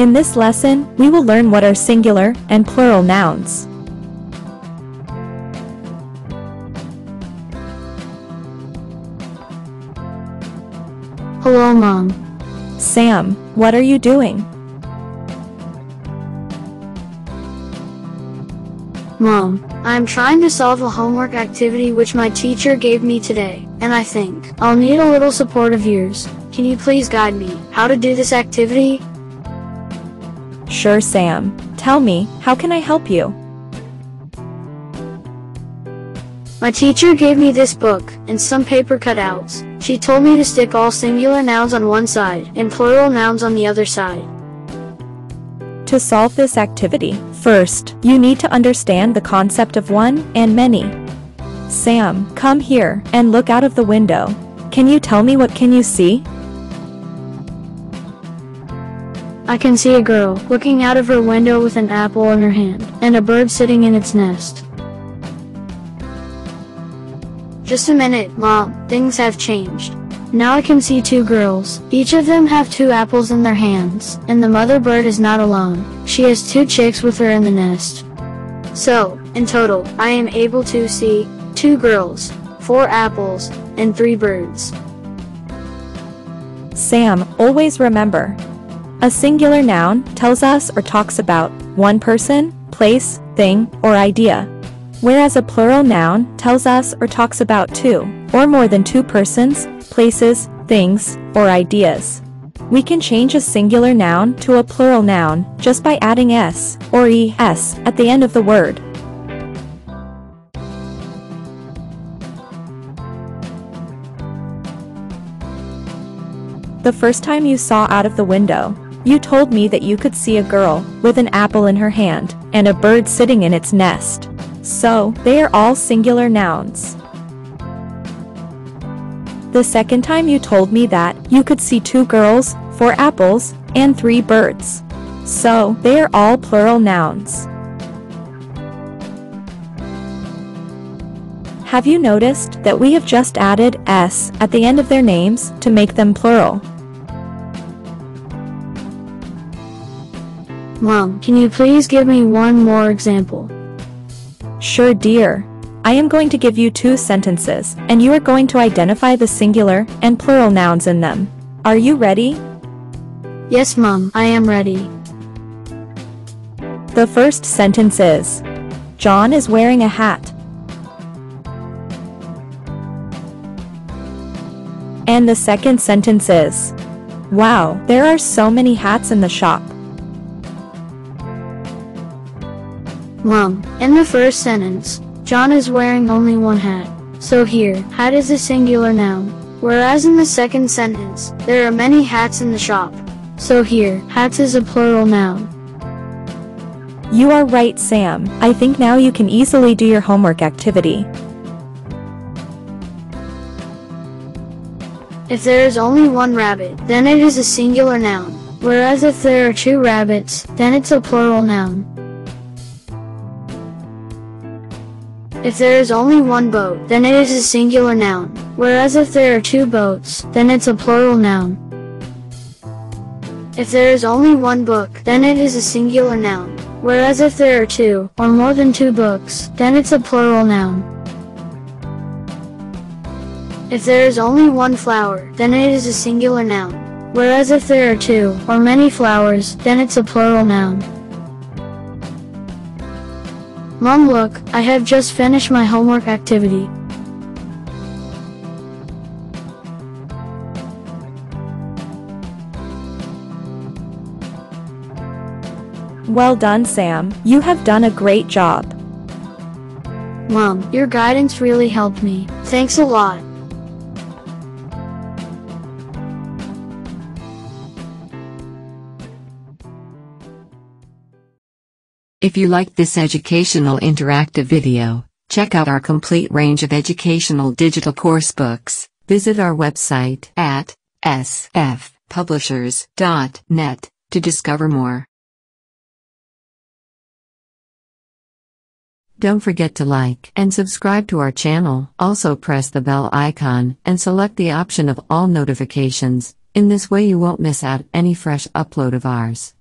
In this lesson, we will learn what are singular and plural nouns. Hello, Mom. Sam, what are you doing? Mom, I'm trying to solve a homework activity which my teacher gave me today, and I think I'll need a little support of yours. Can you please guide me how to do this activity? Sure, Sam. Tell me, how can I help you? My teacher gave me this book and some paper cutouts. She told me to stick all singular nouns on one side and plural nouns on the other side. To solve this activity, first, you need to understand the concept of one and many. Sam, come here and look out of the window. Can you tell me what can you see? I can see a girl looking out of her window with an apple in her hand and a bird sitting in its nest. Just a minute, Mom. Things have changed. Now I can see two girls. Each of them have two apples in their hands, and the mother bird is not alone. She has two chicks with her in the nest. So, in total, I am able to see two girls, four apples, and three birds. Sam, always remember. A singular noun tells us or talks about one person, place, thing, or idea whereas a plural noun tells us or talks about two, or more than two persons, places, things, or ideas. We can change a singular noun to a plural noun just by adding s or es at the end of the word. The first time you saw out of the window, you told me that you could see a girl with an apple in her hand and a bird sitting in its nest. So, they are all singular nouns. The second time you told me that you could see two girls, four apples, and three birds. So, they are all plural nouns. Have you noticed that we have just added s at the end of their names to make them plural? Mom, can you please give me one more example? Sure dear. I am going to give you two sentences, and you are going to identify the singular and plural nouns in them. Are you ready? Yes, Mom, I am ready. The first sentence is John is wearing a hat. And the second sentence is Wow, there are so many hats in the shop. Mom, in the first sentence, John is wearing only one hat. So here, hat is a singular noun. Whereas in the second sentence, there are many hats in the shop. So here, hats is a plural noun. You are right, Sam. I think now you can easily do your homework activity. If there is only one rabbit, then it is a singular noun. Whereas if there are two rabbits, then it's a plural noun. If there is only one boat, then it is a singular noun, whereas if there are two boats, then it's a plural noun. If there is only one book, then it is a singular noun, whereas if there are two, or more than two books, then it's a plural noun. If there is only one flower, then it is a singular noun, whereas if there are two, or many flowers, then it's a plural noun. Mom look, I have just finished my homework activity. Well done Sam, you have done a great job. Mom, your guidance really helped me. Thanks a lot. If you liked this educational interactive video, check out our complete range of educational digital course books. Visit our website at sfpublishers.net to discover more. Don't forget to like and subscribe to our channel. Also press the bell icon and select the option of all notifications. In this way you won't miss out any fresh upload of ours.